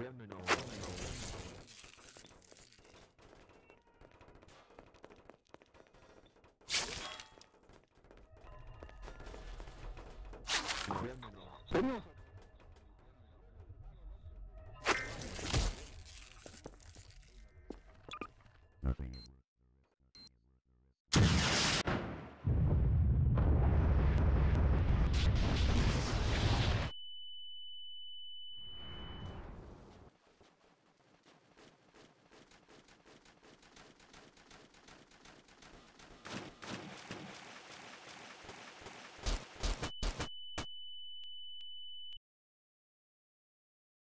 criminal. Criminal. Criminal.